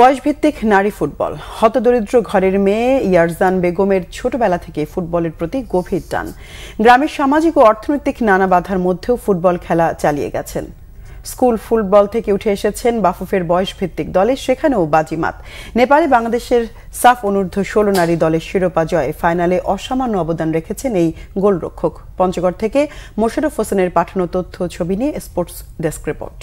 বয়সভিত্তিক নারী ফুটবল। হতদরিদ্র ঘরের মেয়ে ইয়ারজান বেগমের ছোটবেলা থেকে ফুটবলের প্রতি গভীর টান। গ্রামের সামাজিক ও অর্থনৈতিক নানা বাধার মধ্যেও ফুটবল খেলা চালিয়ে গেছেন। স্কুল ফুটবল থেকে উঠে এসেছেন বাফুফের বয়সভিত্তিক দলে সেখানেও বাজিমাত। নেপালে বাংলাদেশের সাফ অনূর্ধ্ব ষোলো নারী দলের শিরোপা জয়ে ফাইনালে অসামান্য অবদান রেখেছেন এই গোলরক্ষক। পঞ্চগড় থেকে মোশারফ হোসেনের পাঠানো তথ্য ছবি নিয়ে স্পোর্টস ডেস্ক রিপোর্ট।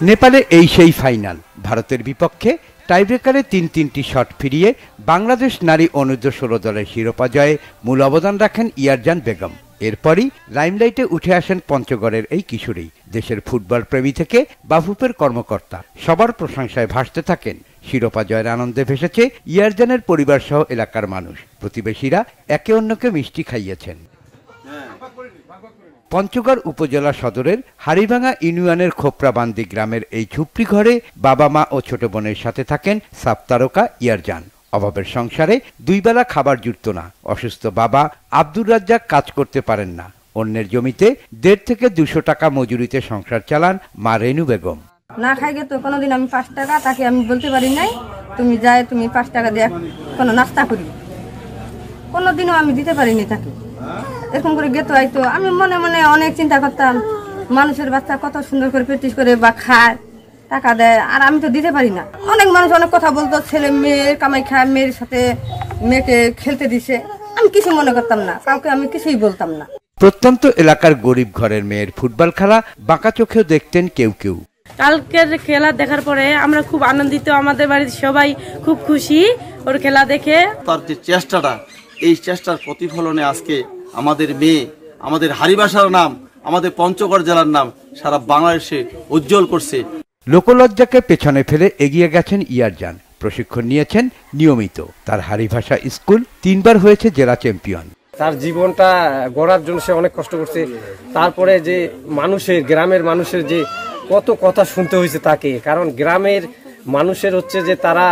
নেপালে এই সেই ফাইনাল। ভারতের বিপক্ষে টাইব্রেকারে তিন তিনটি শট ফিরিয়ে বাংলাদেশ নারী অনূর্ধ্ব ষোলো দলের শিরোপা জয়ে মূল অবদান রাখেন ইয়ারজান বেগম। এরপরই লাইমলাইটে উঠে আসেন পঞ্চগড়ের এই কিশোরী, দেশের ফুটবল প্রেমী থেকে বাফুপের কর্মকর্তা। সবার প্রশংসায় ভাসতে থাকেন। শিরোপা জয়ের আনন্দে ভেসেছে ইয়ারজানের পরিবার সহ এলাকার মানুষ। প্রতিবেশীরা একে অন্যকে মিষ্টি খাইয়েছেন। পঞ্চগড় উপজেলা সদরের হারিভাঙা ইউনিয়নের খোপরাবান্দি গ্রামের এই ঝুপড়ি ঘরে বাবা মা ও ছোট বোনের সাথে থাকেন সাপ্তারকা ইয়ারজান। অভাবের সংসারে দুই বেলা খাবার জুটত না। অসুস্থ বাবা আব্দুর রাজ্জাক কাজ করতে পারেন না। অন্যের জমিতে দেড় থেকে দুশো টাকা মজুরিতে সংসার চালান মা রেনু বেগম। না খাই তো কোনোদিন আমি পাঁচ টাকা, তাকে আমি বলতে পারি নাই, তুমি যায় তুমি পাঁচ টাকা দিয়ে কোনো নাস্তা করি। কোনোদিনও আমি দিতে পারিনি তাকে এরকম করে গেতো আইতো। আমি মনে মনে অনেক চিন্তা করতাম মানুষের বাচ্চা কত সুন্দর করে প্র্যাকটিস করে বা খায় টাকা দেয় আর আমি তো দিতে পারি না। অনেক মানুষ অনেক কথা বলতো ছেলে মেয়ের কামাই খায় মেয়ের সাথে মেয়েকে খেলতে দিছে। আমি কিছু মনে করতাম না কাউকে আমি কিছুই বলতাম না। প্রত্যন্ত এলাকার গরিব ঘরের মেয়ের ফুটবল খেলা বাঁকা চোখেও দেখতেন কেউ কেউ। কালকের খেলা দেখার পরে আমরা খুব আনন্দিত আমাদের বাড়ির সবাই খুব খুশি ওর খেলা দেখে। তার যে চেষ্টাটা এই চেষ্টার প্রতিফলনে আজকে আমাদের মেয়ে আমাদের হারিবাসার নাম আমাদের পঞ্চগড় জেলার নাম সারা বাংলাদেশে উজ্জ্বল করছে। লোকলজ্জাকে পেছনে ফেলে এগিয়ে গেছেন ইয়ারজান। প্রশিক্ষণ নিয়েছেন নিয়মিত। তার হারিভাষা স্কুল তিনবার হয়েছে জেলা চ্যাম্পিয়ন। তার জীবনটা গড়ার জন্য সে অনেক কষ্ট করছে। তারপরে যে মানুষের গ্রামের মানুষের যে কত কথা শুনতে হয়েছে তাকে কারণ গ্রামের মানুষের হচ্ছে যে তারা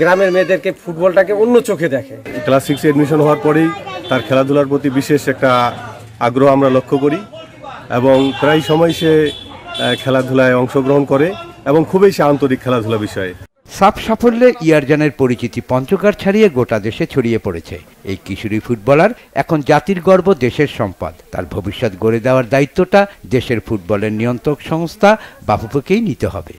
গ্রামের মেয়েদেরকে ফুটবলটাকে অন্য চোখে দেখে। ক্লাস সিক্সে এডমিশন হওয়ার পরেই তার খেলাধুলার প্রতি বিশেষ একটা আগ্রহ আমরা লক্ষ্য করি এবং প্রায় সময় সে খেলাধুলায় অংশগ্রহণ করে এবং খুবই সে আন্তরিক খেলাধুলা বিষয়ে। সাফ সাফল্যে ইয়ারজানের পরিচিতি পঞ্চগড় ছাড়িয়ে গোটা দেশে ছড়িয়ে পড়েছে। এই কিশোরী ফুটবলার এখন জাতির গর্ব দেশের সম্পদ। তার ভবিষ্যৎ গড়ে দেওয়ার দায়িত্বটা দেশের ফুটবলের নিয়ন্ত্রক সংস্থা বাফুফেকেই নিতে হবে।